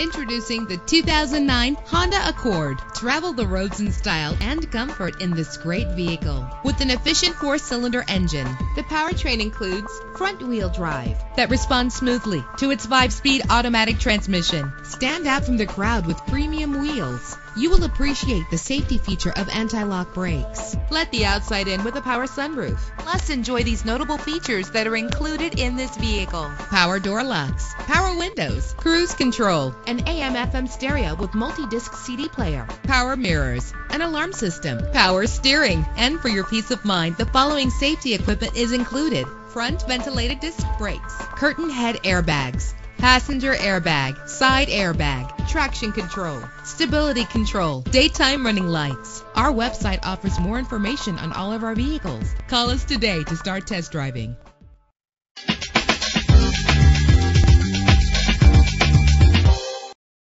Introducing the 2009 Honda Accord. Travel the roads in style and comfort in this great vehicle. With an efficient four-cylinder engine, the powertrain includes front-wheel drive that responds smoothly to its five-speed automatic transmission. Stand out from the crowd with premium wheels. You will appreciate the safety feature of anti-lock brakes. Let the outside in with a power sunroof. Plus, enjoy these notable features that are included in this vehicle. Power door locks, power windows, cruise control, an AM/FM stereo with multi-disc CD player, power mirrors, an alarm system, power steering. And for your peace of mind, the following safety equipment is included. Front ventilated disc brakes, curtain head airbags, passenger airbag, side airbag, traction control, stability control, daytime running lights. Our website offers more information on all of our vehicles. Call us today to start test driving.